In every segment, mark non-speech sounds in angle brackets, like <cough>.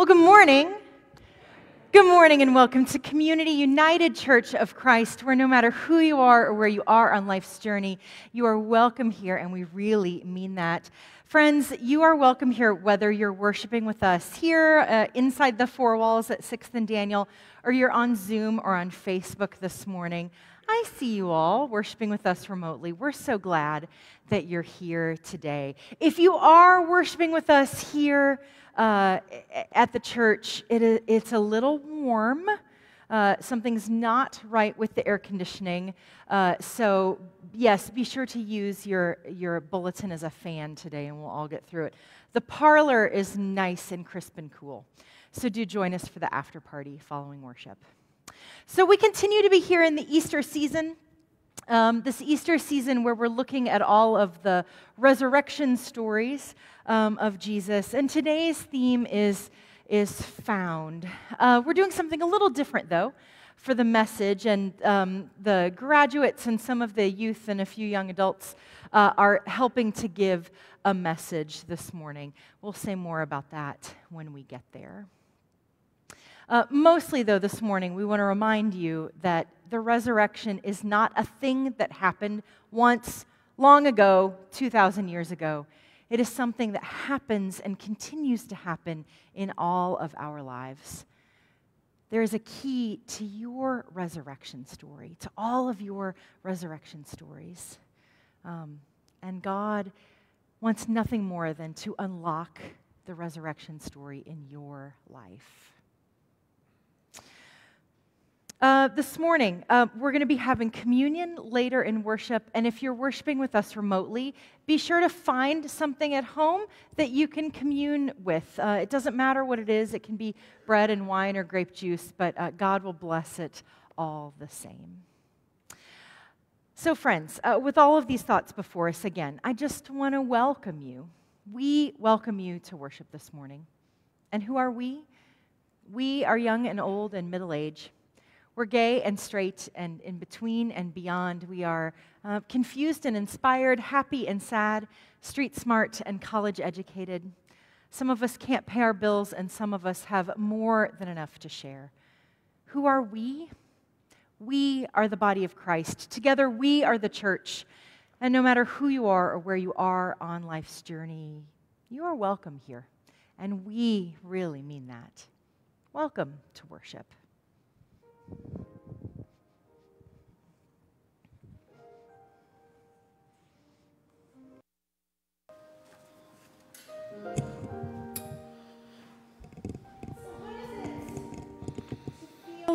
Well, good morning. Good morning and welcome to Community United Church of Christ, where no matter who you are or where you are on life's journey, you are welcome here, and we really mean that. Friends, you are welcome here whether you're worshiping with us here uh, inside the four walls at 6th and Daniel, or you're on Zoom or on Facebook this morning. I see you all worshiping with us remotely. We're so glad that you're here today. If you are worshiping with us here, uh, at the church, it, it's a little warm. Uh, something's not right with the air conditioning. Uh, so, yes, be sure to use your, your bulletin as a fan today, and we'll all get through it. The parlor is nice and crisp and cool. So, do join us for the after party following worship. So, we continue to be here in the Easter season. Um, this Easter season, where we're looking at all of the resurrection stories um, of Jesus. And today's theme is, is found. Uh, we're doing something a little different, though, for the message. And um, the graduates and some of the youth and a few young adults uh, are helping to give a message this morning. We'll say more about that when we get there. Uh, mostly, though, this morning, we want to remind you that the resurrection is not a thing that happened once, long ago, 2,000 years ago. It is something that happens and continues to happen in all of our lives. There is a key to your resurrection story, to all of your resurrection stories. Um, and God wants nothing more than to unlock the resurrection story in your life. Uh, this morning, uh, we're going to be having communion later in worship. And if you're worshiping with us remotely, be sure to find something at home that you can commune with. Uh, it doesn't matter what it is, it can be bread and wine or grape juice, but uh, God will bless it all the same. So, friends, uh, with all of these thoughts before us again, I just want to welcome you. We welcome you to worship this morning. And who are we? We are young and old and middle aged. We're gay and straight and in between and beyond. We are uh, confused and inspired, happy and sad, street smart and college educated. Some of us can't pay our bills, and some of us have more than enough to share. Who are we? We are the body of Christ. Together, we are the church. And no matter who you are or where you are on life's journey, you are welcome here. And we really mean that. Welcome to worship.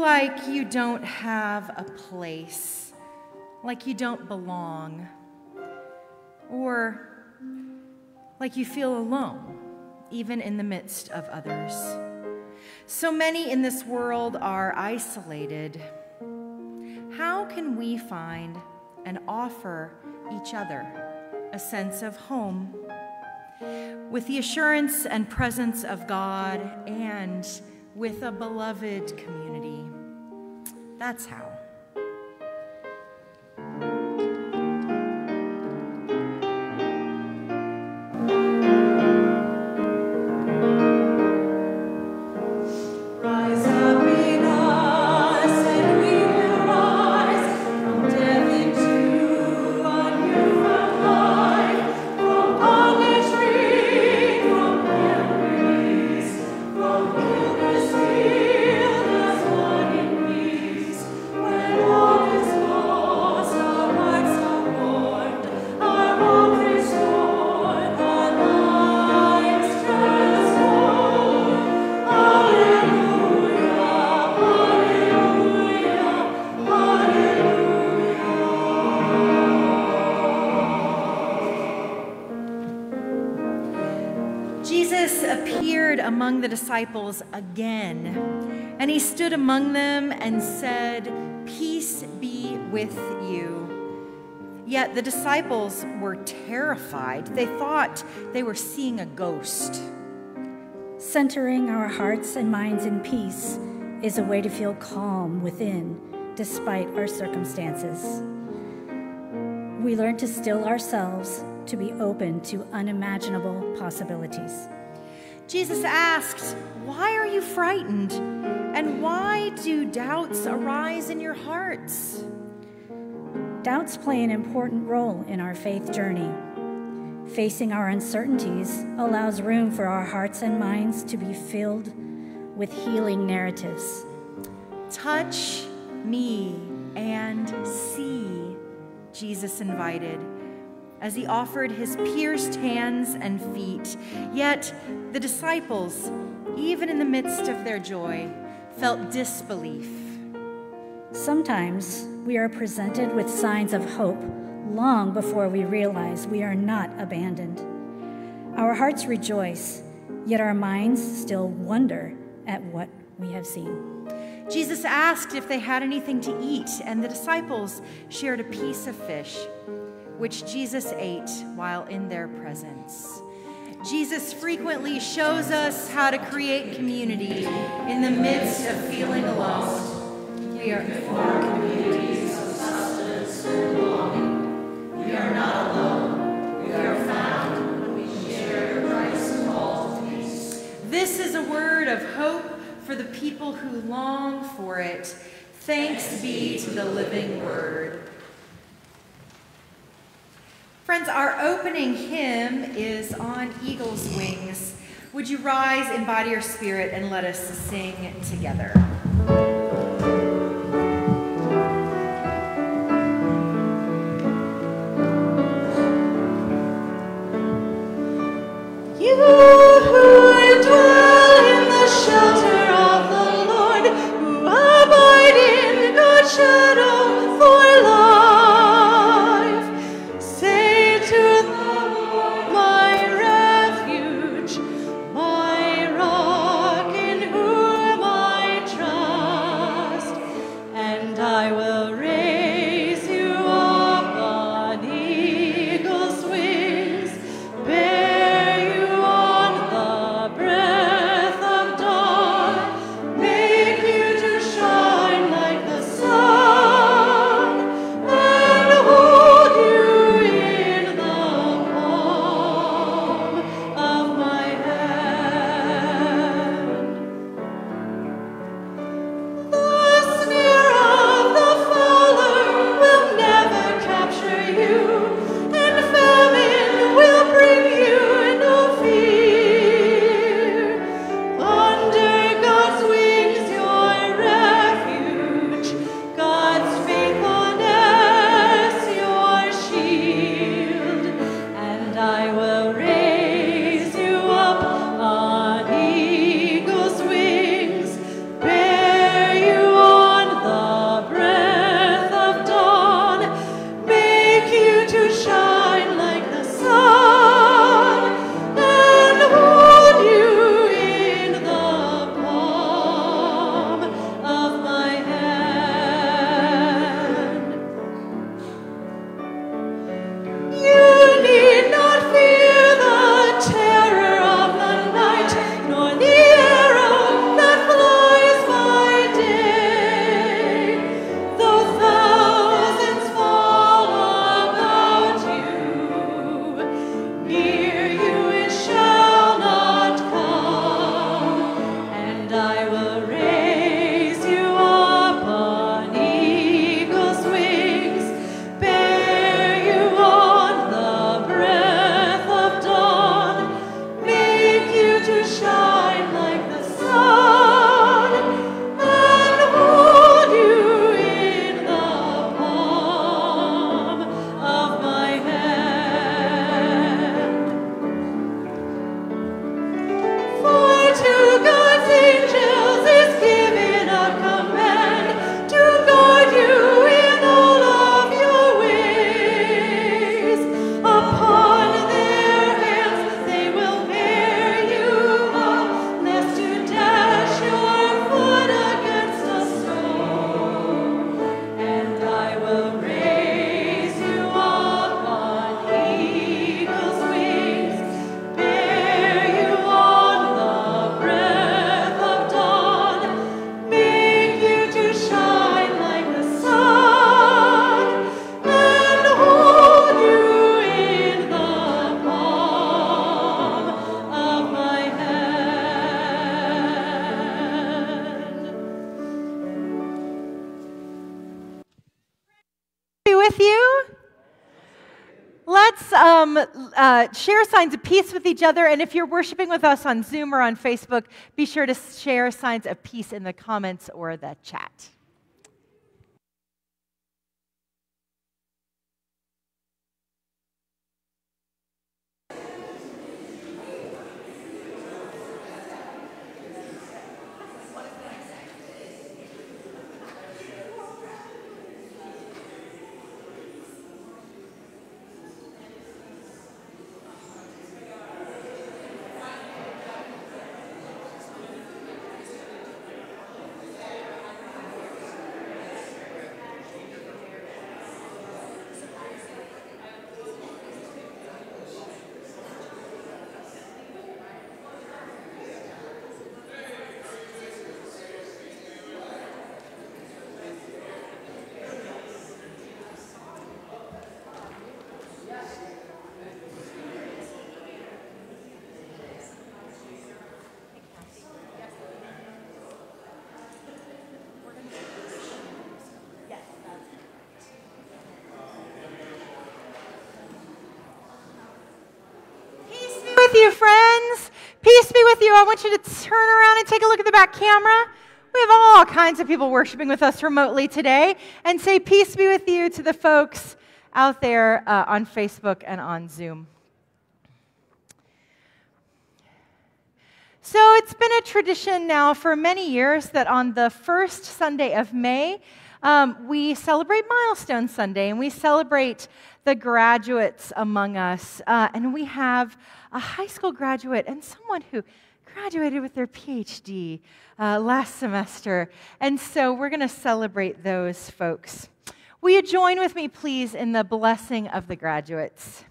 Like you don't have a place, like you don't belong, or like you feel alone, even in the midst of others. So many in this world are isolated. How can we find and offer each other a sense of home with the assurance and presence of God and with a beloved community? That's how. Disciples again. And he stood among them and said, Peace be with you. Yet the disciples were terrified. They thought they were seeing a ghost. Centering our hearts and minds in peace is a way to feel calm within despite our circumstances. We learn to still ourselves to be open to unimaginable possibilities. Jesus asked, Why are you frightened? And why do doubts arise in your hearts? Doubts play an important role in our faith journey. Facing our uncertainties allows room for our hearts and minds to be filled with healing narratives. Touch me and see, Jesus invited as he offered his pierced hands and feet. Yet the disciples, even in the midst of their joy, felt disbelief. Sometimes we are presented with signs of hope long before we realize we are not abandoned. Our hearts rejoice, yet our minds still wonder at what we have seen. Jesus asked if they had anything to eat, and the disciples shared a piece of fish, which Jesus ate while in their presence. Jesus frequently shows us how to create community in the midst of feeling lost. We are for communities of sustenance and belonging. We are not alone. We are found when we share Christ's call to peace. This is a word of hope for the people who long for it. Thanks be to the living word. Friends, our opening hymn is On Eagle's Wings. Would you rise in body or spirit and let us sing together? You each other. And if you're worshiping with us on Zoom or on Facebook, be sure to share signs of peace in the comments or the chat. with you, friends. Peace be with you. I want you to turn around and take a look at the back camera. We have all kinds of people worshiping with us remotely today. And say, Peace be with you to the folks out there uh, on Facebook and on Zoom. So it's been a tradition now for many years that on the first Sunday of May, um, we celebrate Milestone Sunday and we celebrate the graduates among us. Uh, and we have a high school graduate and someone who graduated with their PhD uh, last semester. And so we're going to celebrate those folks. Will you join with me, please, in the blessing of the graduates?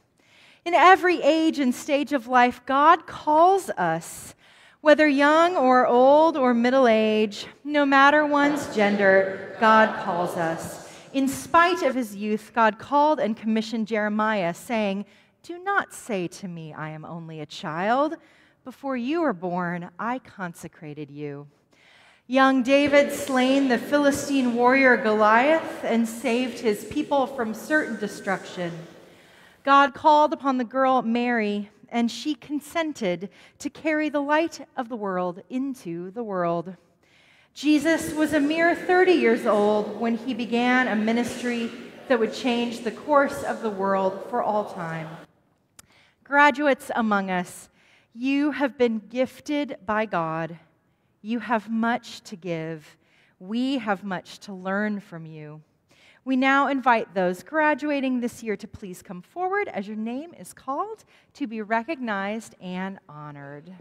In every age and stage of life, God calls us, whether young or old or middle age, no matter one's gender, God calls us. In spite of his youth, God called and commissioned Jeremiah, saying, do not say to me, I am only a child. Before you were born, I consecrated you. Young David slain the Philistine warrior Goliath and saved his people from certain destruction. God called upon the girl Mary, and she consented to carry the light of the world into the world. Jesus was a mere 30 years old when he began a ministry that would change the course of the world for all time. Graduates among us, you have been gifted by God. You have much to give. We have much to learn from you. We now invite those graduating this year to please come forward as your name is called to be recognized and honored.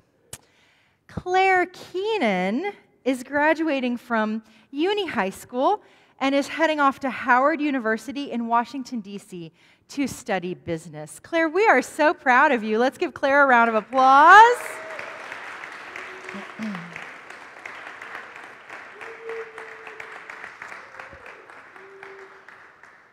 Claire Keenan is graduating from Uni High School and is heading off to Howard University in Washington, D.C to study business. Claire, we are so proud of you. Let's give Claire a round of applause.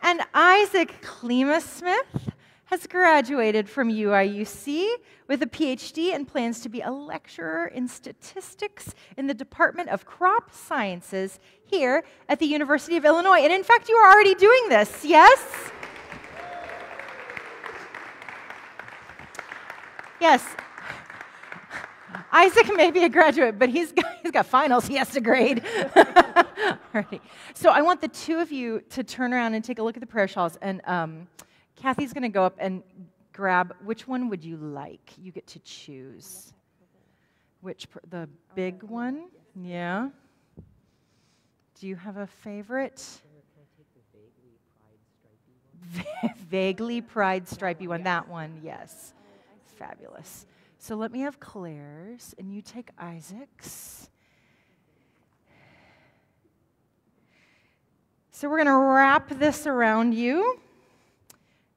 and Isaac Klima Smith has graduated from UIUC with a PhD and plans to be a lecturer in statistics in the Department of Crop Sciences here at the University of Illinois. And in fact, you are already doing this, yes? Yes. Isaac may be a graduate, but he's got, he's got finals he has to grade. <laughs> So I want the two of you to turn around and take a look at the prayer shawls. And um, Kathy's going to go up and grab which one would you like? You get to choose. Which, the big one? Yeah. Do you have a favorite? Vaguely pride stripey one. That one, yes fabulous. So let me have Claire's, and you take Isaac's. So we're going to wrap this around you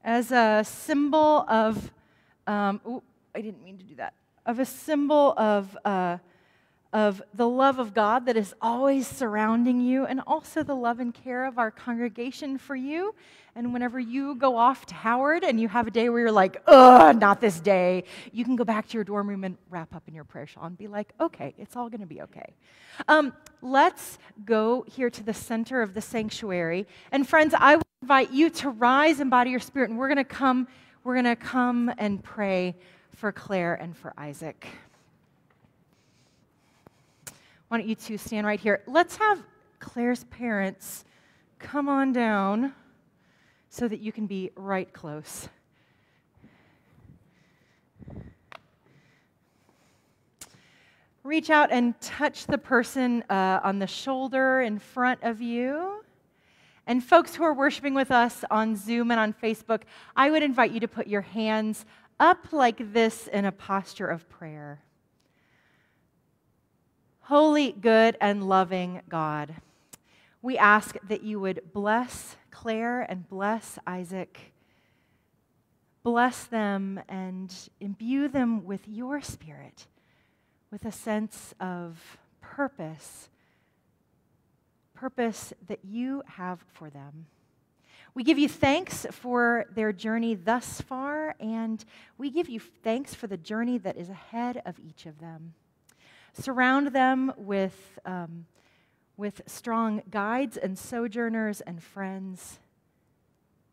as a symbol of, um, ooh, I didn't mean to do that, of a symbol of. Uh, of the love of God that is always surrounding you, and also the love and care of our congregation for you. And whenever you go off to Howard and you have a day where you're like, ugh, not this day, you can go back to your dorm room and wrap up in your prayer shawl and be like, okay, it's all going to be okay. Um, let's go here to the center of the sanctuary. And friends, I will invite you to rise and body your spirit, and we're going to come. We're going to come and pray for Claire and for Isaac. Why don't you two stand right here? Let's have Claire's parents come on down so that you can be right close. Reach out and touch the person uh, on the shoulder in front of you. And folks who are worshiping with us on Zoom and on Facebook, I would invite you to put your hands up like this in a posture of prayer. Holy, good, and loving God, we ask that you would bless Claire and bless Isaac. Bless them and imbue them with your spirit, with a sense of purpose purpose that you have for them. We give you thanks for their journey thus far, and we give you thanks for the journey that is ahead of each of them. Surround them with, um, with strong guides and sojourners and friends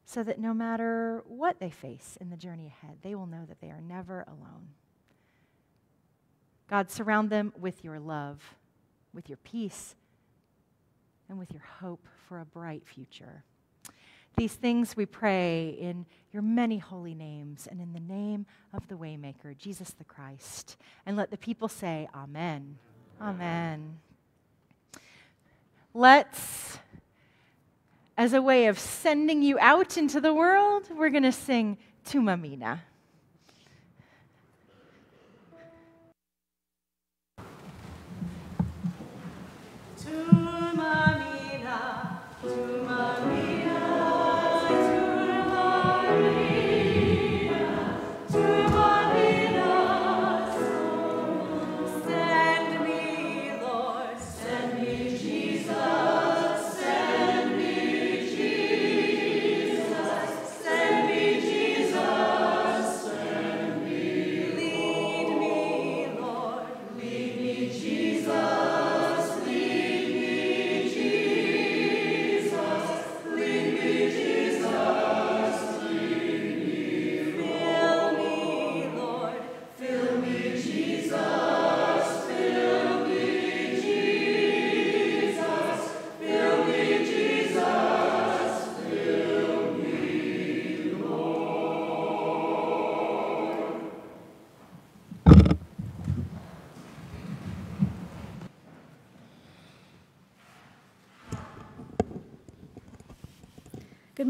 so that no matter what they face in the journey ahead, they will know that they are never alone. God, surround them with your love, with your peace, and with your hope for a bright future. These things we pray in your many holy names and in the name of the Waymaker, Jesus the Christ. And let the people say, Amen. Amen. Let's, as a way of sending you out into the world, we're going to sing Thuma Mina. Good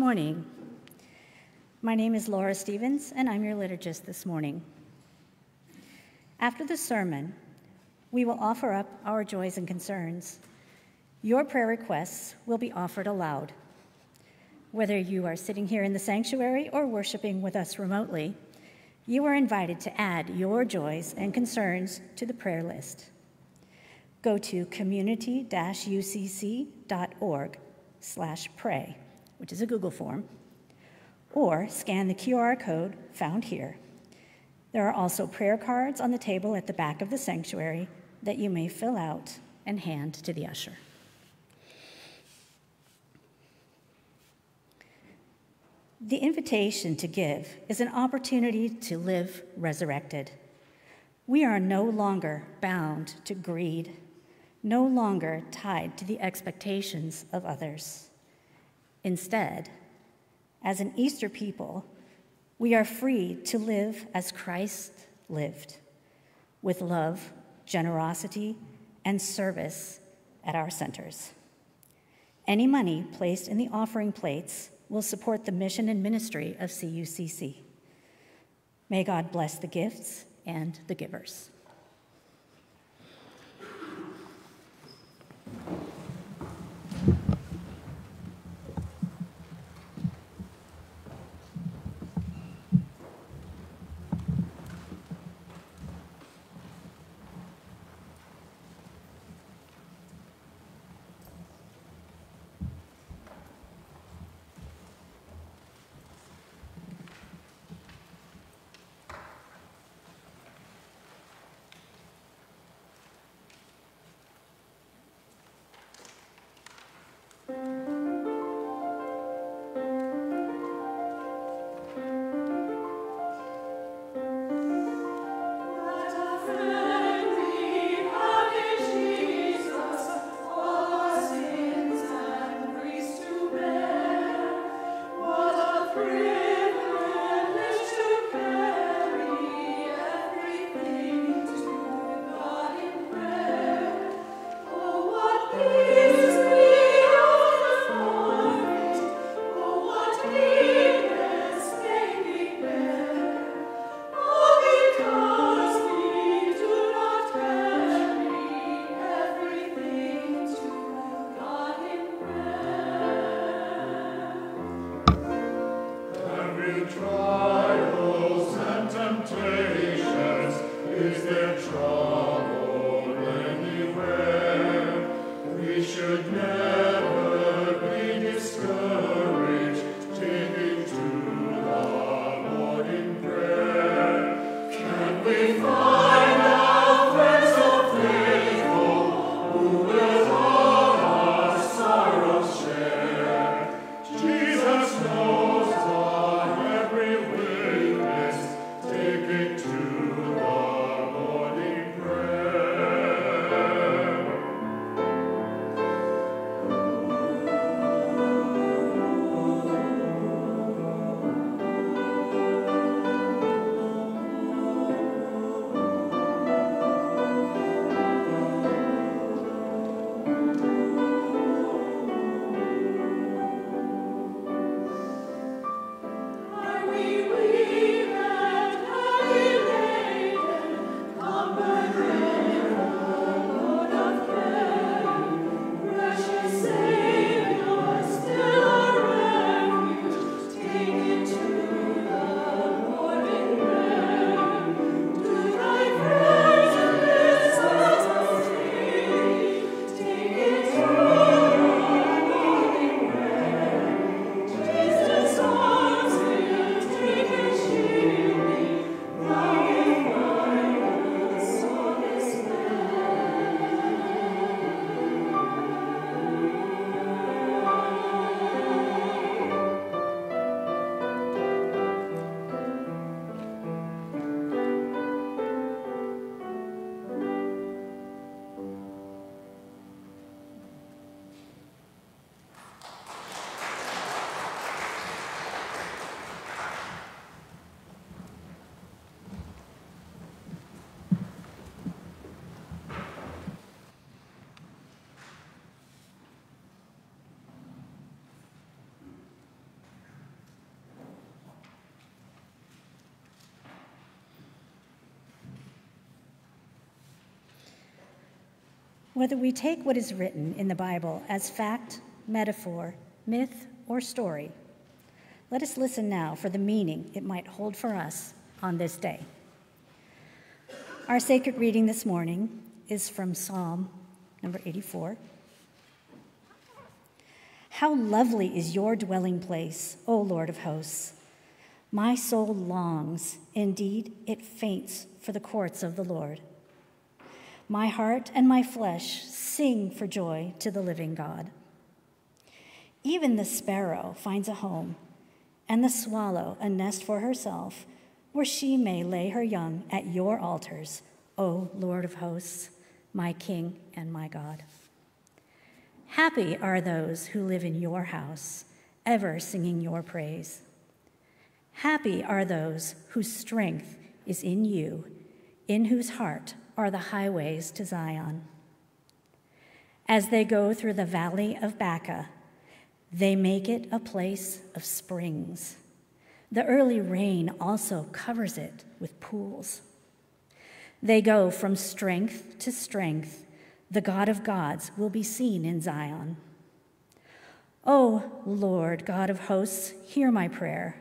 morning. My name is Laura Stevens, and I'm your liturgist this morning. After the sermon, we will offer up our joys and concerns. Your prayer requests will be offered aloud. Whether you are sitting here in the sanctuary or worshiping with us remotely, you are invited to add your joys and concerns to the prayer list. Go to community-ucc.org slash pray which is a Google form, or scan the QR code found here. There are also prayer cards on the table at the back of the sanctuary that you may fill out and hand to the usher. The invitation to give is an opportunity to live resurrected. We are no longer bound to greed, no longer tied to the expectations of others. Instead, as an Easter people, we are free to live as Christ lived, with love, generosity, and service at our centers. Any money placed in the offering plates will support the mission and ministry of CUCC. May God bless the gifts and the givers. Whether we take what is written in the Bible as fact, metaphor, myth, or story, let us listen now for the meaning it might hold for us on this day. Our sacred reading this morning is from Psalm number 84. How lovely is your dwelling place, O Lord of hosts! My soul longs, indeed, it faints for the courts of the Lord. My heart and my flesh sing for joy to the living God. Even the sparrow finds a home and the swallow a nest for herself, where she may lay her young at your altars, O Lord of hosts, my King and my God. Happy are those who live in your house, ever singing your praise. Happy are those whose strength is in you, in whose heart are the highways to Zion. As they go through the valley of Baca, they make it a place of springs. The early rain also covers it with pools. They go from strength to strength. The God of gods will be seen in Zion. O Lord, God of hosts, hear my prayer.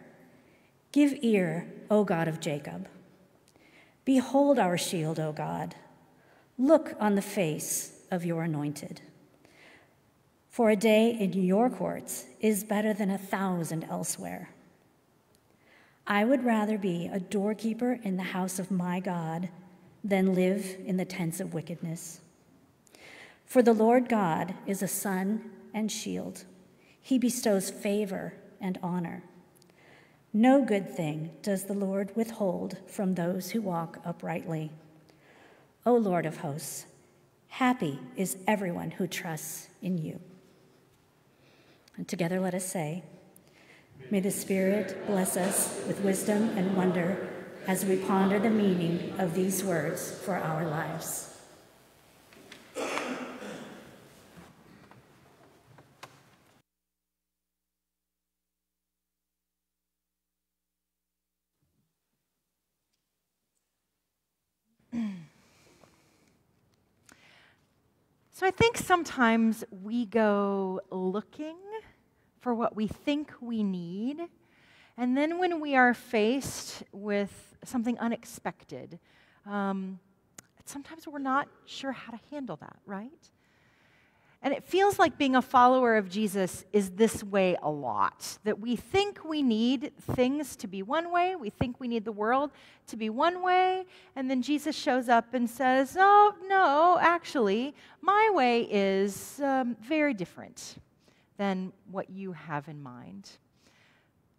Give ear, O God of Jacob. Behold our shield, O God. Look on the face of your anointed. For a day in your courts is better than a thousand elsewhere. I would rather be a doorkeeper in the house of my God than live in the tents of wickedness. For the Lord God is a sun and shield, he bestows favor and honor. No good thing does the Lord withhold from those who walk uprightly. O Lord of hosts, happy is everyone who trusts in you. And together let us say, May the Spirit bless us with wisdom and wonder as we ponder the meaning of these words for our lives. So I think sometimes we go looking for what we think we need. And then when we are faced with something unexpected, um, sometimes we're not sure how to handle that, right? And it feels like being a follower of Jesus is this way a lot. That we think we need things to be one way, we think we need the world to be one way, and then Jesus shows up and says, Oh, no, actually, my way is um, very different than what you have in mind.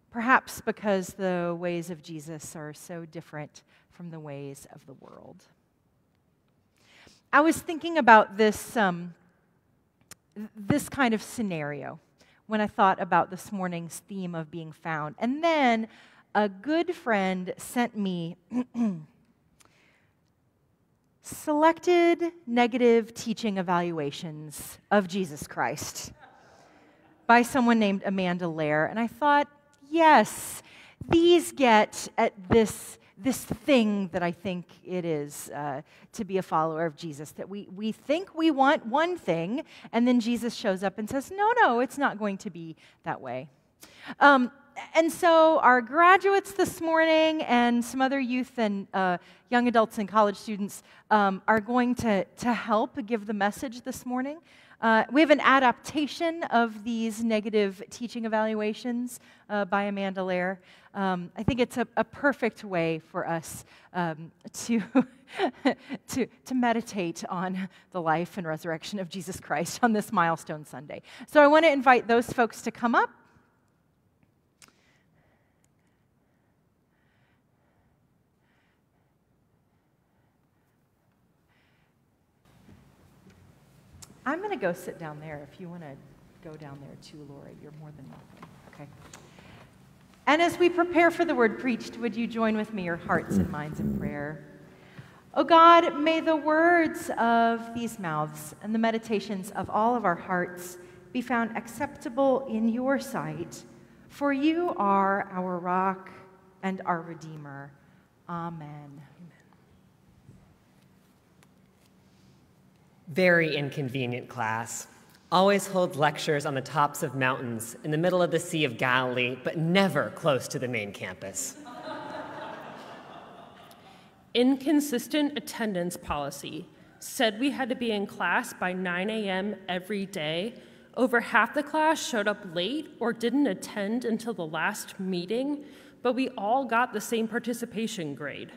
Perhaps because the ways of Jesus are so different from the ways of the world. I was thinking about this, um, this kind of scenario when I thought about this morning's theme of being found. And then a good friend sent me <clears throat> selected negative teaching evaluations of Jesus Christ by someone named Amanda Lair. And I thought, yes, these get at this, this thing that I think it is uh, to be a follower of Jesus. That we, we think we want one thing, and then Jesus shows up and says, no, no, it's not going to be that way. Um, and so, our graduates this morning and some other youth and uh, young adults and college students um, are going to, to help give the message this morning. Uh, we have an adaptation of these negative teaching evaluations uh, by Amanda Lair. Um, I think it's a, a, perfect way for us um, to, <laughs> to, to meditate on the life and resurrection of Jesus Christ on this milestone Sunday. So I want to invite those folks to come up. I'm going to go sit down there. If you want to go down there too, Laura, you're more than welcome. Okay. And as we prepare for the word preached, would you join with me your hearts and minds in prayer? Oh God, may the words of these mouths and the meditations of all of our hearts be found acceptable in your sight, for you are our rock and our Redeemer. Amen. Very inconvenient class. Always hold lectures on the tops of mountains in the middle of the Sea of Galilee, but never close to the main campus. Inconsistent attendance policy said we had to be in class by 9 a.m. every day. Over half the class showed up late or didn't attend until the last meeting, but we all got the same participation grade.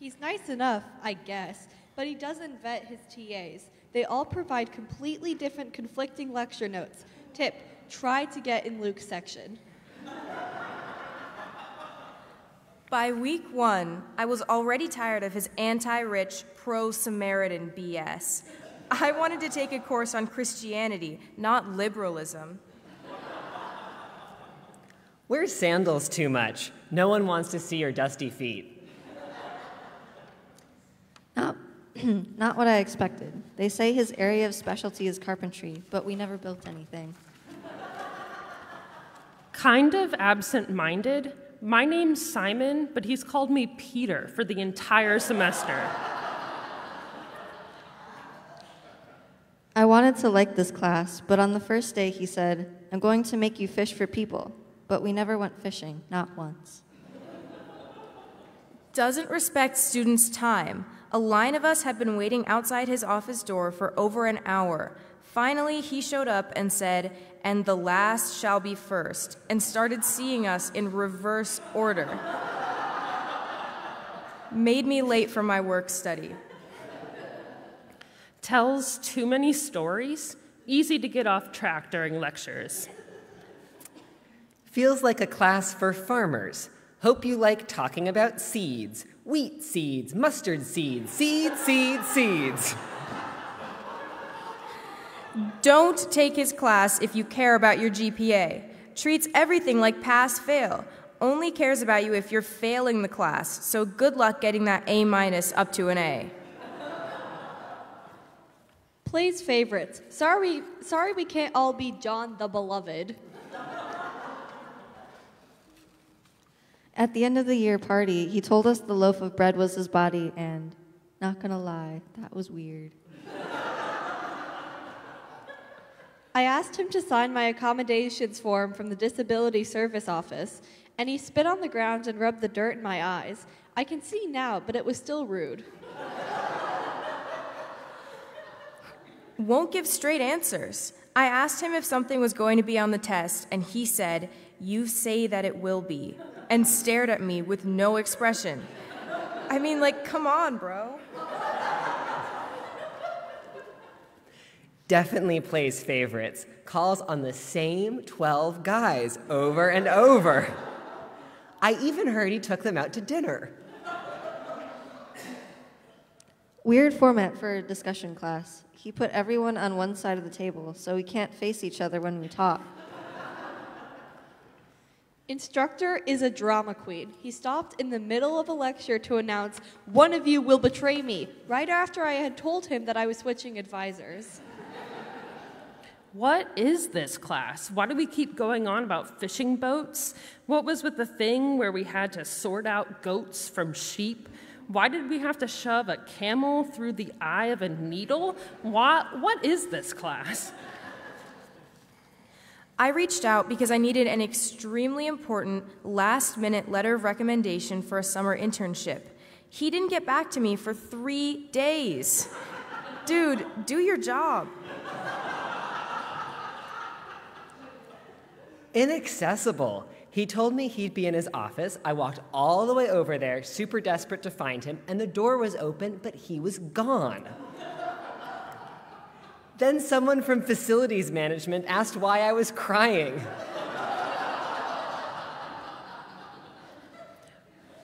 He's nice enough, I guess, but he doesn't vet his TAs. They all provide completely different conflicting lecture notes. Tip, try to get in Luke's section. By week one, I was already tired of his anti rich, pro Samaritan BS. I wanted to take a course on Christianity, not liberalism. Wear sandals too much. No one wants to see your dusty feet. Not, <clears throat> not what I expected. They say his area of specialty is carpentry, but we never built anything. Kind of absent minded, my name's Simon, but he's called me Peter for the entire semester. I wanted to like this class, but on the first day he said, I'm going to make you fish for people. But we never went fishing, not once. Doesn't respect students' time. A line of us had been waiting outside his office door for over an hour. Finally, he showed up and said, And the last shall be first, and started seeing us in reverse order. Made me late for my work study. Tells too many stories, easy to get off track during lectures. Feels like a class for farmers. Hope you like talking about seeds wheat seeds, mustard seeds, seeds, seeds, seeds. Don't take his class if you care about your GPA. Treats everything like pass fail. Only cares about you if you're failing the class, so good luck getting that A minus up to an A. Plays favorites. Sorry, sorry we can't all be John the Beloved. At the end of the year party, he told us the loaf of bread was his body, and not gonna lie, that was weird. <laughs> I asked him to sign my accommodations form from the Disability Service Office, and he spit on the ground and rubbed the dirt in my eyes. I can see now, but it was still rude. Won't give straight answers. I asked him if something was going to be on the test, and he said, You say that it will be, and stared at me with no expression. I mean, like, come on, bro. Definitely plays favorites, calls on the same 12 guys over and over. I even heard he took them out to dinner. Weird format for a discussion class. He put everyone on one side of the table, so we can't face each other when we talk. Instructor is a drama queen. He stopped in the middle of a lecture to announce, One of you will betray me, right after I had told him that I was switching advisors. What is this class? Why do we keep going on about fishing boats? What was with the thing where we had to sort out goats from sheep? Why did we have to shove a camel through the eye of a needle? What, what is this class? I reached out because I needed an extremely important last minute letter of recommendation for a summer internship. He didn't get back to me for three days. Dude, do your job. Inaccessible. He told me he'd be in his office. I walked all the way over there, super desperate to find him, and the door was open, but he was gone. Then someone from facilities management asked why I was crying.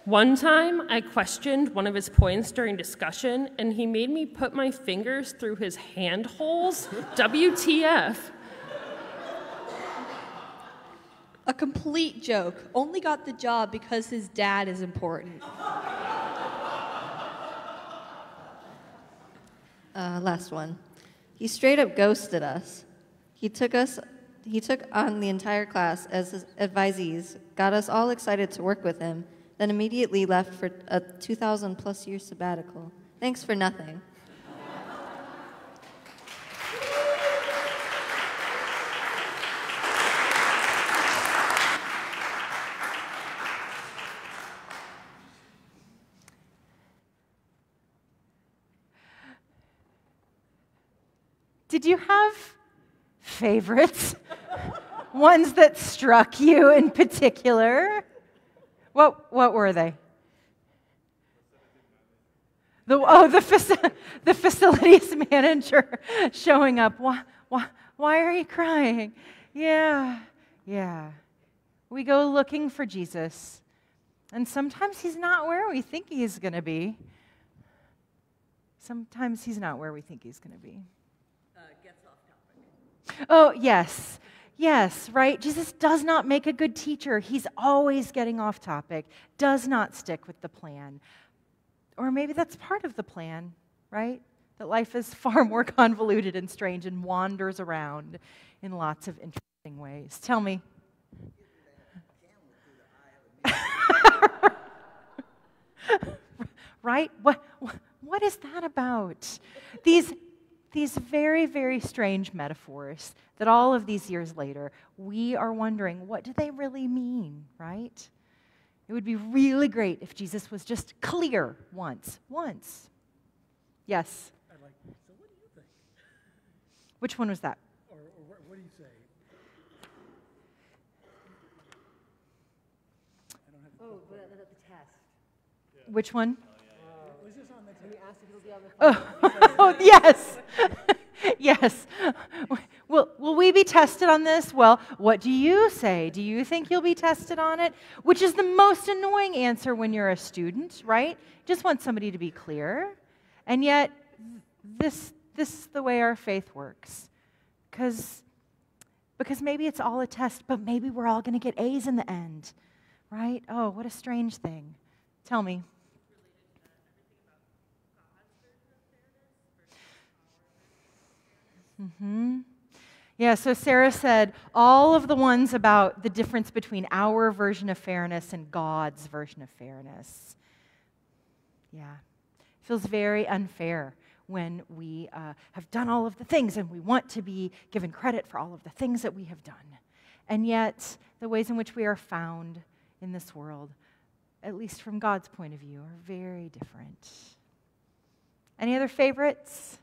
One time, I questioned one of his points during discussion, and he made me put my fingers through his hand holes. WTF. A complete joke. Only got the job because his dad is important. Uh, last one. He straight up ghosted us. He took us. He took on the entire class as advisees, got us all excited to work with him, then immediately left for a 2,000 plus year sabbatical. Thanks for nothing. Did you have favorites? <laughs> Ones that struck you in particular? What, what were they? The, oh, the, faci- the facilities <laughs> manager showing up. Why, why, why are you crying? Yeah, yeah. We go looking for Jesus, and sometimes he's not where we think he's going to be. Sometimes he's not where we think he's going to be. Oh, yes. Yes, right? Jesus does not make a good teacher. He's always getting off topic, does not stick with the plan. Or maybe that's part of the plan, right? That life is <laughs> far more convoluted and strange and wanders around in lots of interesting ways. Tell me. <laughs> right? What, what is that about? These these very, very strange metaphors that all of these years later, we are wondering what do they really mean, right? It would be really great if Jesus was just clear once. Once. Yes? I like, so what do you think? Which one was that? Or, or what do you say? I don't have Oh, but the, the test. Which one? Uh, Oh, <laughs> oh yes. <laughs> yes. Will, will we be tested on this? Well, what do you say? Do you think you'll be tested on it? Which is the most annoying answer when you're a student, right? Just want somebody to be clear. And yet, this, this is the way our faith works. Because because maybe it's all a test, but maybe we're all going to get A's in the end, right? Oh, what a strange thing. Tell me. Mm-hmm. Yeah, so Sarah said all of the ones about the difference between our version of fairness and God's version of fairness. Yeah, feels very unfair when we uh, have done all of the things and we want to be given credit for all of the things that we have done. And yet, the ways in which we are found in this world, at least from God's point of view, are very different. Any other favorites?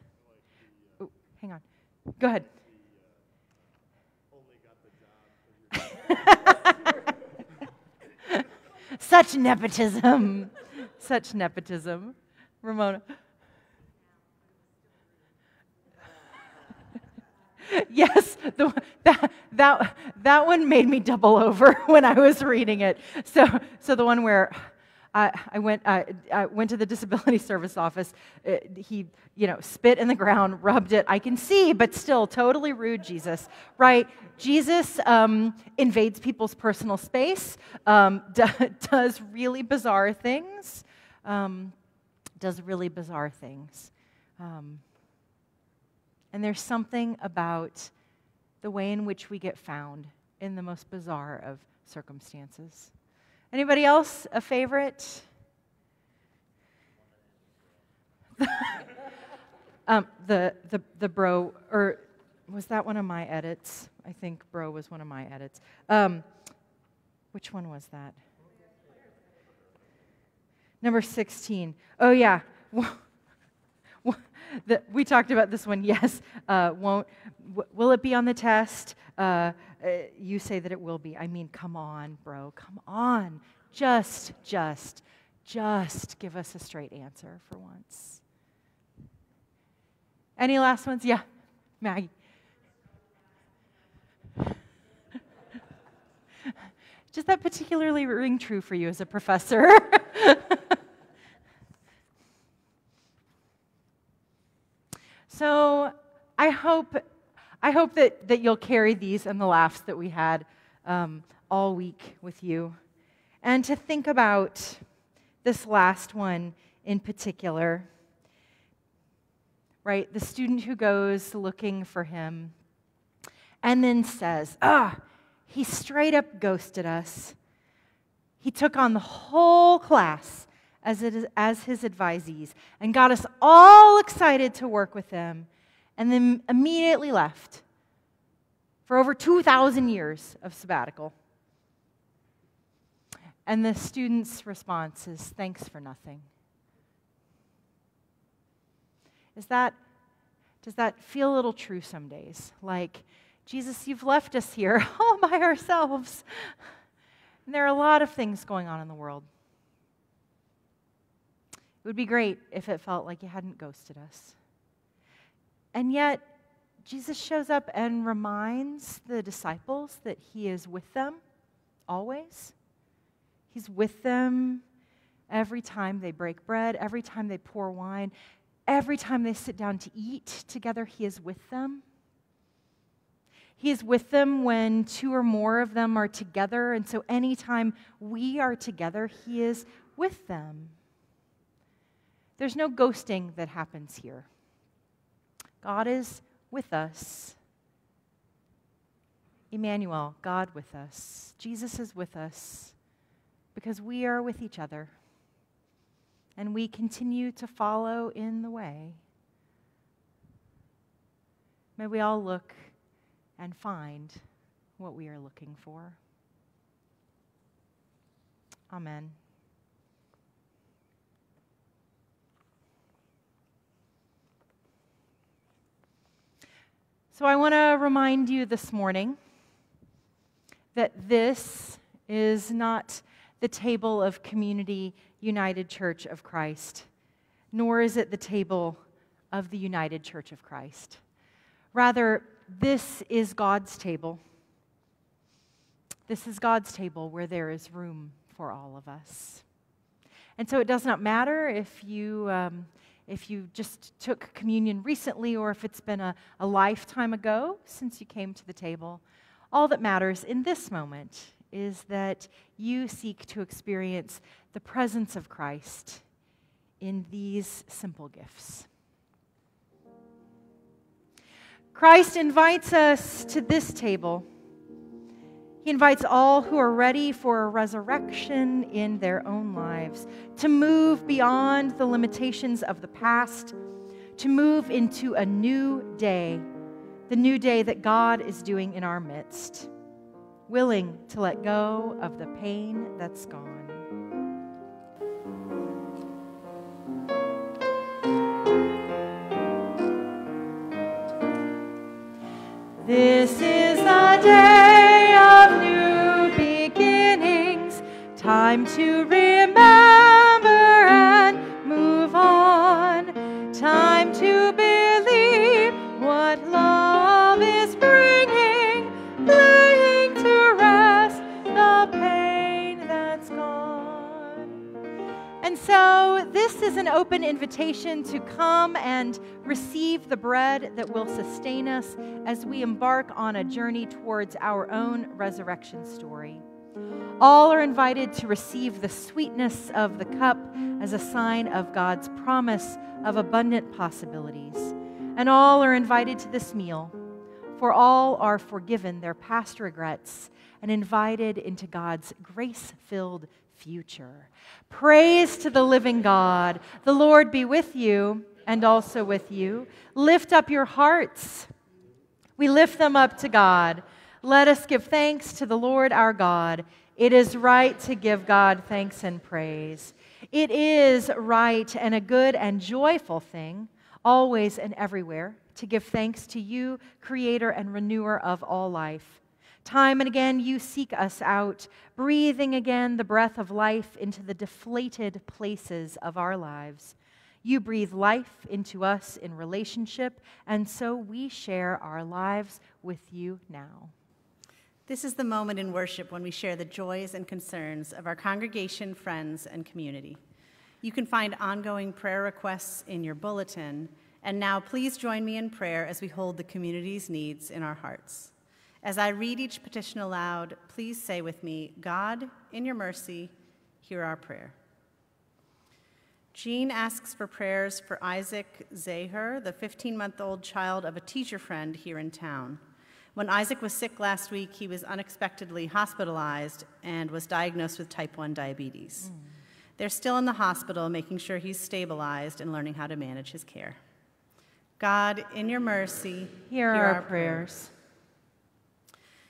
Hang on. Go ahead. <laughs> Such nepotism. Such nepotism. Ramona. <laughs> yes, the, that, that, that one made me double over <laughs> when I was reading it. So, so the one where I, I went, uh, I went to the disability <laughs> service office. Uh, he, you know, spit in the ground, <laughs> rubbed it. I can see, but still totally rude, Jesus, right? Jesus um, invades people's personal space, um, <laughs> d- does really bizarre things, um, does really bizarre things. Um, and there's something about the way in which we get found in the most bizarre of circumstances. Anybody else a favorite? <laughs> um, the, the, the bro, or was that one of my edits? I think bro was one of my edits. Um, which one was that? Number 16. Oh, yeah. The, we talked about this one. <laughs> Yes, uh, won't. W- will it be on the test? Uh, uh, you say that it will be. I mean, come on, bro. Come on. Just, just, just give us a straight answer for once. Any last ones? Yeah, Maggie. <laughs> Does that particularly ring true for you as a professor? <laughs> So I hope, I hope that, that you'll carry these and the laughs that we had um, all week with you. And to think about this last one in particular, right? The student who goes looking for him and then says, Ah, he straight up ghosted us. He took on the whole class as, it is, as his advisees and got us all excited to work with them and then immediately left for over 2,000 years of sabbatical. And the student's response is thanks for nothing. Is that, does that feel a little true some days? Like, Jesus, you've left us here <laughs> all by ourselves. And there are a lot of things going on in the world. It would be great if it felt like you hadn't ghosted us. And yet, Jesus shows up and reminds the disciples that he is with them always. He's with them every time they break bread, every time they pour wine, every time they sit down to eat together, he is with them. He is with them when two or more of them are together. And so anytime we are together, He is with them. There's no ghosting that happens here. God is with us. Emmanuel, God with us. Jesus is with us because we are with each other and we continue to follow in the way. May we all look and find what we are looking for. Amen. So, I want to remind you this morning that this is not the table of Community United Church of Christ, nor is it the table of the United Church of Christ. Rather, this is God's table. This is God's table where there is room for all of us. And so it does not matter if you, um, if you just took communion recently or if it's been a, a lifetime ago since you came to the table. All that matters in this moment is that you seek to experience the presence of Christ in these simple gifts. Christ invites us to this table. He invites all who are ready for a resurrection in their own lives to move beyond the limitations of the past, to move into a new day, the new day that God is doing in our midst, willing to let go of the pain that's gone. This is the day time to remember and move on, time to believe what love is bringing, laying to rest the pain that's gone. And so, this is an open invitation to come and receive the bread that will sustain us as we embark on a journey towards our own resurrection story. All are invited to receive the sweetness of the cup as a sign of God's promise of abundant possibilities. And all are invited to this meal, for all are forgiven their past regrets and invited into God's grace filled future. Praise to the living God. The Lord be with you and also with you. Lift up your hearts. We lift them up to God. Let us give thanks to the Lord our God. It is right to give God thanks and praise. It is right and a good and joyful thing, always and everywhere, to give thanks to you, Creator and Renewer of all life. Time and again, you seek us out, breathing again the breath of life into the deflated places of our lives. You breathe life into us in relationship, and so we share our lives with you now. This is the moment in worship when we share the joys and concerns of our congregation, friends, and community. You can find ongoing prayer requests in your bulletin. And now, please join me in prayer as we hold the community's needs in our hearts. As I read each petition aloud, please say with me God, in your mercy, hear our prayer. Jean asks for prayers for Isaac Zaher, the 15 month old child of a teacher friend here in town. When Isaac was sick last week, he was unexpectedly hospitalized and was diagnosed with type 1 diabetes. Mm. They're still in the hospital, making sure he's stabilized and learning how to manage his care. God, in your mercy, Hear our prayers.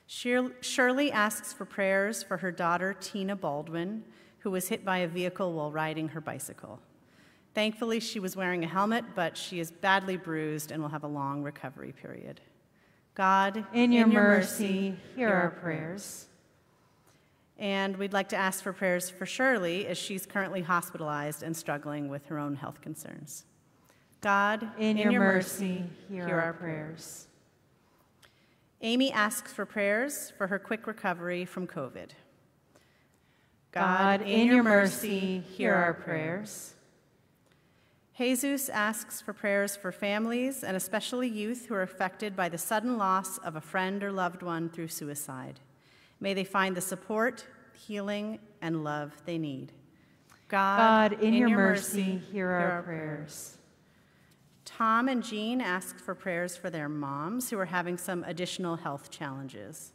Shir- Shirley asks for prayers for her daughter, Tina Baldwin, who was hit by a vehicle while riding her bicycle. Thankfully, she was wearing a helmet, but she is badly bruised and will have a long recovery period. God, In your mercy, hear our prayers. And we'd like to ask for prayers for Shirley as she's currently hospitalized and struggling with her own health concerns. God, In your mercy, hear our prayers. Amy asks for prayers for her quick recovery from COVID. God, in your mercy, hear our prayers. Jesus asks for prayers for families and especially youth who are affected by the sudden loss of a friend or loved one through suicide. May they find the support, healing, and love they need. God, in your mercy, hear our prayers. Tom and Jean asked for prayers for their moms who are having some additional health challenges.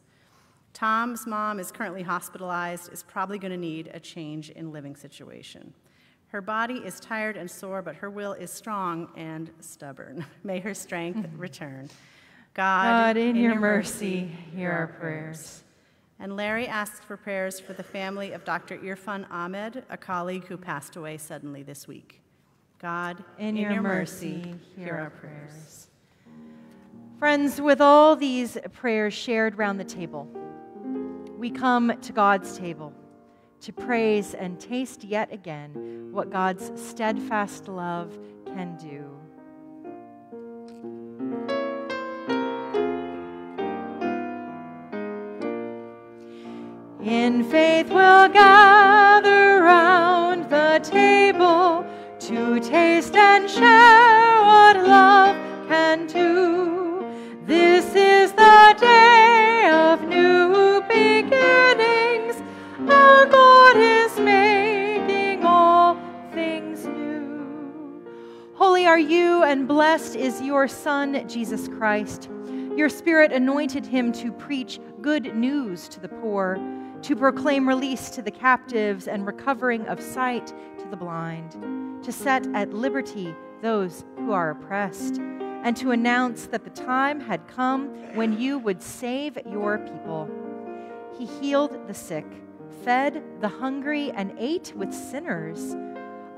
Tom's mom is currently hospitalized, is probably going to need a change in living situation. Her body is tired and sore, but her will is strong and stubborn. <laughs> May her strength <laughs> return. God, God, in your mercy, hear our prayers. And Larry asks for prayers for the family of Dr. Irfan Ahmed, a colleague who passed away suddenly this week. God, In your mercy, hear our prayers. Friends, with all these prayers shared round the table, we come to God's table to praise and taste yet again what God's steadfast love can do. In faith we'll gather round the table to taste and share what love can do. This is the day are you, and blessed is your Son, Jesus Christ. Your Spirit anointed him to preach good news to the poor, to proclaim release to the captives and recovering of sight to the blind, to set at liberty those who are oppressed, and to announce that the time had come when you would save your people. He healed the sick, fed the hungry, and ate with sinners.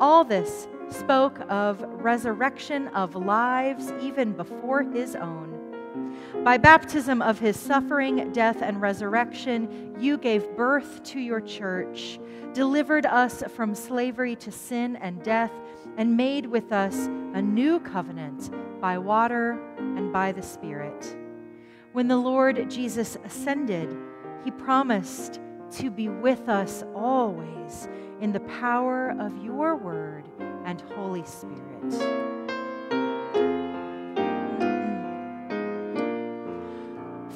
All this spoke of resurrection of lives even before his own. By baptism of his suffering, death, and resurrection, you gave birth to your church, delivered us from slavery to sin and death, and made with us a new covenant by water and by the Spirit. When the Lord Jesus ascended, he promised to be with us always in the power of your word and Holy Spirit.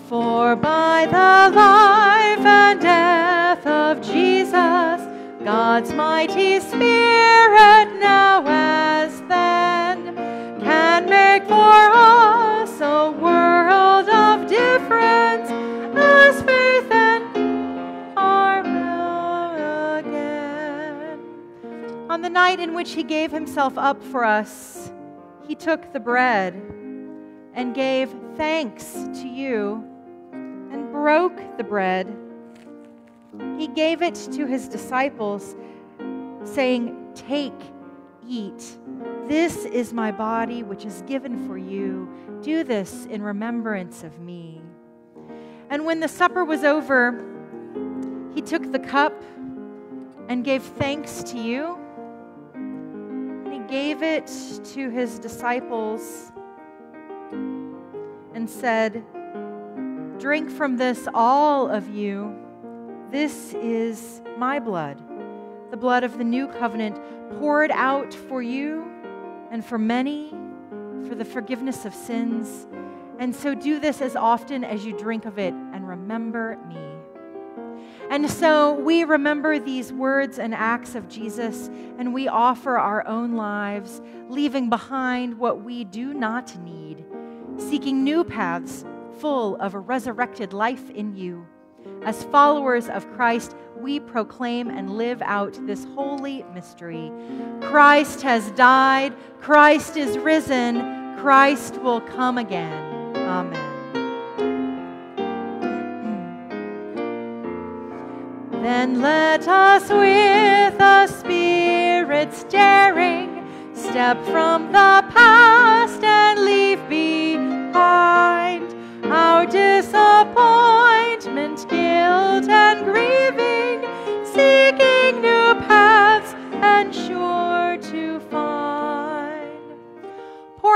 For by the life and death of Jesus, God's mighty Spirit now as then can make for us a world of difference the night in which he gave himself up for us, he took the bread and gave thanks to you and broke the bread. He gave it to his disciples, saying, Take, eat. This is my body, which is given for you. Do this in remembrance of me. And when the supper was over, he took the cup and gave thanks to you. Gave it to his disciples and said, Drink from this, all of you. This is my blood, the blood of the new covenant, poured out for you and for many for the forgiveness of sins. And so do this as often as you drink of it and remember me. And so we remember these words and acts of Jesus, and we offer our own lives, leaving behind what we do not need, seeking new paths full of a resurrected life in you. As followers of Christ, we proclaim and live out this holy mystery. Christ has died, Christ is risen, Christ will come again. Amen. Then let us with a spirit's daring step from the past and leave behind our disappointment, guilt, and grieving,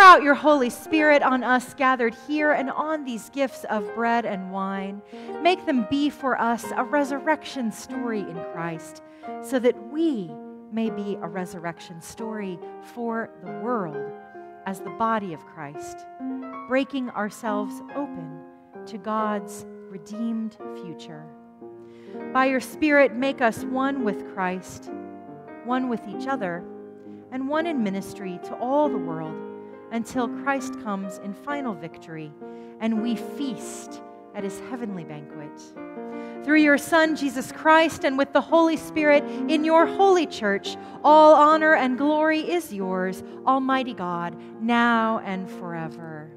out your Holy Spirit on us gathered here and on these gifts of bread and wine. Make them be for us a resurrection story in Christ, so that we may be a resurrection story for the world as the body of Christ, breaking ourselves open to God's redeemed future. By your Spirit, make us one with Christ, one with each other, and one in ministry to all the world until Christ comes in final victory and we feast at his heavenly banquet. Through your Son, Jesus Christ, and with the Holy Spirit in your holy church, all honor and glory is yours, Almighty God, now and forever.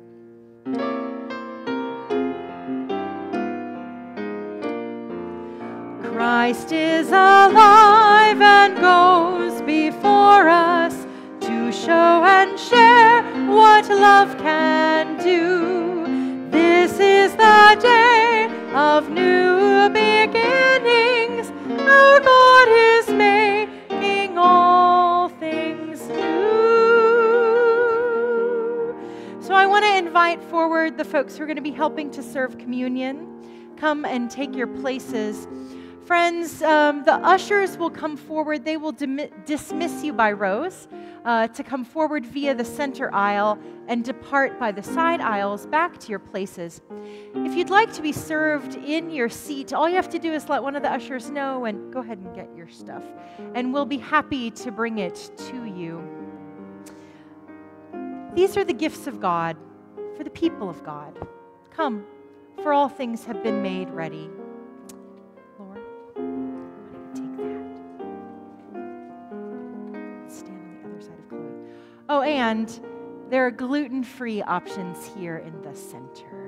Christ is alive and goes before us show and share what love can do. This is the day of new beginnings. Our God is making all things new. So I want to invite forward the folks who are going to be helping to serve communion. Come and take your places. Friends, um, the ushers will come forward. They will dim- dismiss you by rows uh, to come forward via the center aisle and depart by the side aisles back to your places. If you'd like to be served in your seat, all you have to do is let one of the ushers know and go ahead and get your stuff. And we'll be happy to bring it to you. These are the gifts of God for the people of God. Come, for all things have been made ready. Oh, and there are gluten free options here in the center.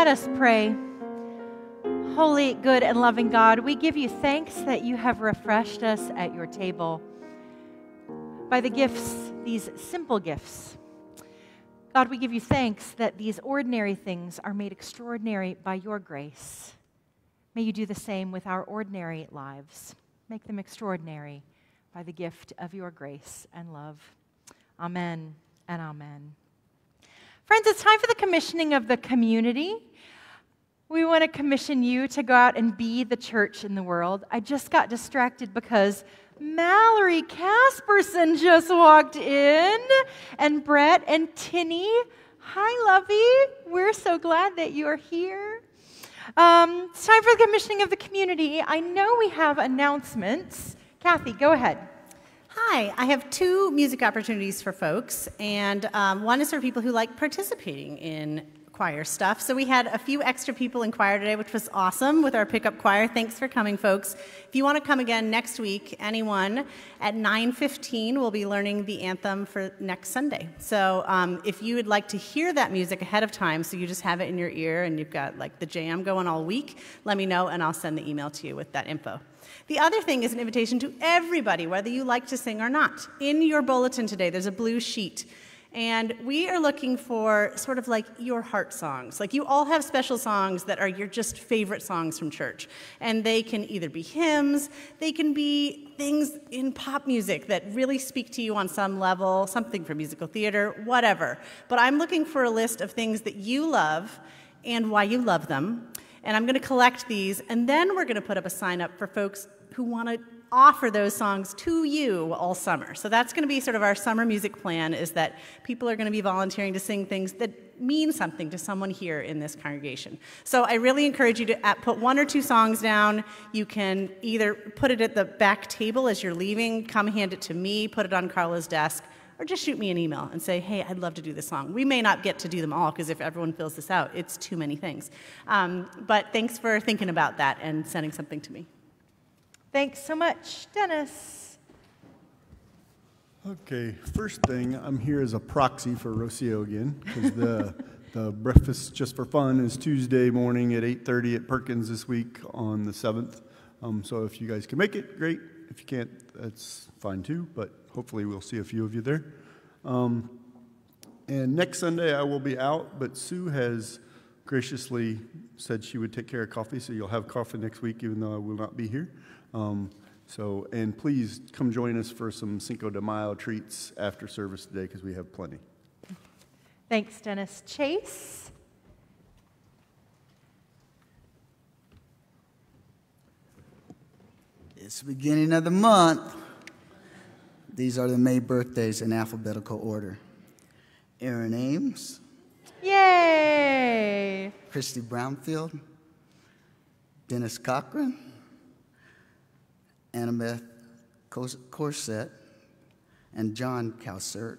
Let us pray. Holy, good, and loving God, we give you thanks that you have refreshed us at your table by the gifts, these simple gifts. God, we give you thanks that these ordinary things are made extraordinary by your grace. May you do the same with our ordinary lives. Make them extraordinary by the gift of your grace and love. Amen and amen. Friends, it's time for the commissioning of the community. We want to commission you to go out and be the church in the world. I just got distracted because Mallory Casperson just walked in, and Brett and Tinny. Hi, Lovey. We're so glad that you are here. Um, it's time for the commissioning of the community. I know we have announcements. Kathy, go ahead. Hi, I have two music opportunities for folks, and um, one is for people who like participating in choir stuff. So we had a few extra people in choir today, which was awesome with our pickup choir. Thanks for coming, folks. If you want to come again next week, anyone at 9:15 we'll be learning the anthem for next Sunday. So um, if you would like to hear that music ahead of time, so you just have it in your ear and you've got like the jam going all week, let me know and I'll send the email to you with that info. The other thing is an invitation to everybody, whether you like to sing or not. In your bulletin today, there's a blue sheet. And we are looking for sort of like your heart songs. Like you all have special songs that are your just favorite songs from church. And they can either be hymns, they can be things in pop music that really speak to you on some level, something from musical theater, whatever. But I'm looking for a list of things that you love and why you love them. And I'm going to collect these, and then we're going to put up a sign up for folks who want to offer those songs to you all summer. So that's going to be sort of our summer music plan is that people are going to be volunteering to sing things that mean something to someone here in this congregation. So I really encourage you to put one or two songs down. You can either put it at the back table as you're leaving, come hand it to me, put it on Carla's desk, or just shoot me an email and say, hey, I'd love to do this song. We may not get to do them all because if everyone fills this out, it's too many things. Um, but thanks for thinking about that and sending something to me. Thanks so much. Dennis. Okay, first thing, I'm here as a proxy for Rocio again, because the, <laughs> the breakfast just for fun is Tuesday morning at 8.30 at Perkins this week on the 7th. Um, so if you guys can make it, great. If you can't, that's fine too, but hopefully we'll see a few of you there. Um, and next Sunday I will be out, but Sue has graciously said she would take care of coffee, so you'll have coffee next week, even though I will not be here. Um, so, and please come join us for some Cinco de Mayo treats after service today because we have plenty. Thanks, Dennis. Chase? It's the beginning of the month. These are the May birthdays in alphabetical order Aaron Ames. Yay! Christy Brownfield. Dennis Cochran. Annabeth Corset, and John Calcert,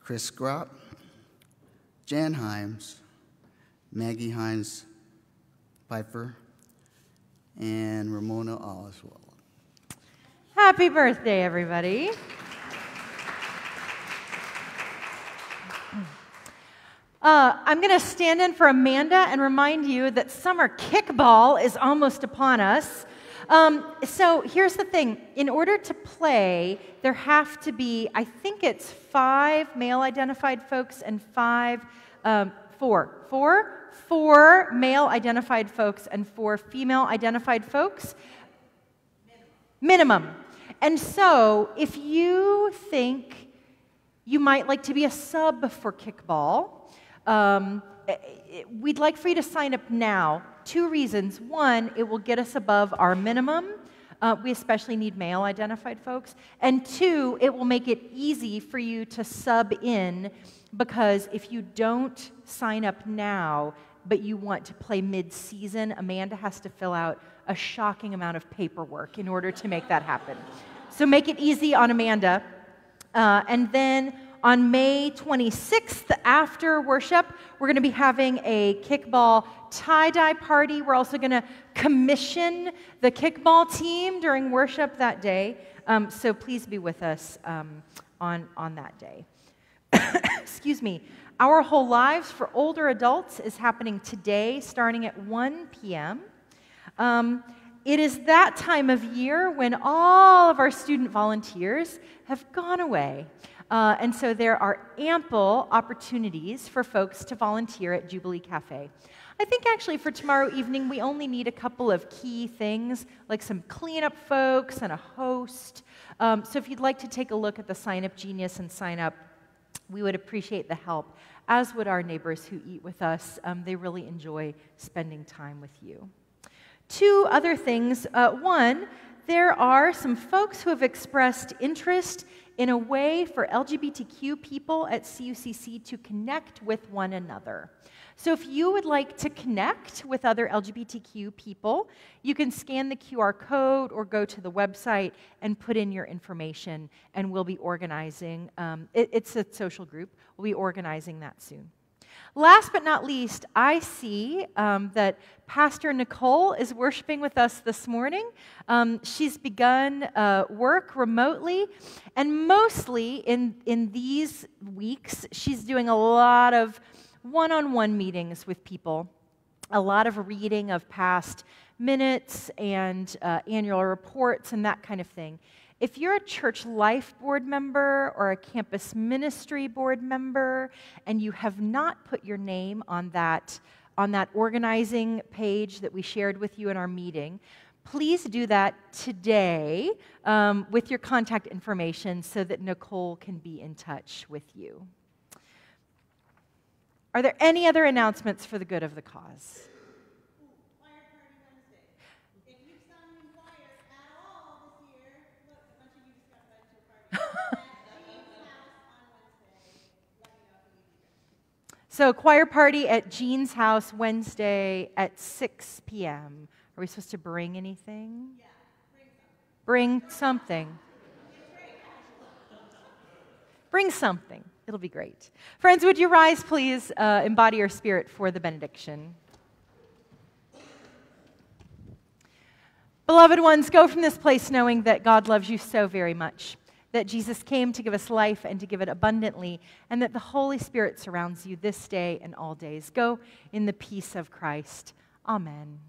Chris Gropp, Jan Himes, Maggie Hines Piper, and Ramona Oswald. Happy birthday, everybody. Uh, I'm going to stand in for Amanda and remind you that summer kickball is almost upon us. Um, so here's the thing in order to play, there have to be, I think it's five male identified folks and five, um, four, four, four male identified folks and four female identified folks. Minimum. And so if you think you might like to be a sub for kickball, um, eh, eh, we'd like for you to sign up now two reasons. One, it will get us above our minimum. Uh, we especially need male identified folks. And two, it will make it easy for you to sub in because if you don't sign up now, but you want to play mid season, Amanda has to fill out a shocking amount of paperwork in order to make that happen. So make it easy on Amanda. Uh, and then on May 26th, after worship, we're going to be having a kickball tie dye party. We're also going to commission the kickball team during worship that day. Um, so please be with us um, on, on that day. <coughs> Excuse me. Our Whole Lives for older adults is happening today, starting at 1 p.m. Um, it is that time of year when all of our student volunteers have gone away. Uh, and so there are ample opportunities for folks to volunteer at Jubilee Cafe. I think actually for tomorrow evening, we only need a couple of key things, like some cleanup folks and a host. Um, so if you'd like to take a look at the Sign Up Genius and sign up, we would appreciate the help, as would our neighbors who eat with us. Um, they really enjoy spending time with you. Two other things. Uh, one, there are some folks who have expressed interest in a way for LGBTQ people at CUCC to connect with one another. So, if you would like to connect with other LGBTQ people, you can scan the QR code or go to the website and put in your information, and we'll be organizing. Um, it, it's a social group, we'll be organizing that soon. Last but not least, I see um, that Pastor Nicole is worshiping with us this morning. Um, she's begun uh, work remotely, and mostly in, in these weeks, she's doing a lot of one on one meetings with people, a lot of reading of past minutes and uh, annual reports and that kind of thing. If you're a church life board member or a campus ministry board member and you have not put your name on that, on that organizing page that we shared with you in our meeting, please do that today um, with your contact information so that Nicole can be in touch with you. Are there any other announcements for the good of the cause? <laughs> So, choir party at Jean's house Wednesday at 6 p.m. Are we supposed to bring anything? Yeah, bring something. Bring something. Bring something. It'll be great. Friends, would you rise, please? Uh, embody your spirit for the benediction. Beloved ones, go from this place knowing that God loves you so very much, that Jesus came to give us life and to give it abundantly, and that the Holy Spirit surrounds you this day and all days. Go in the peace of Christ. Amen.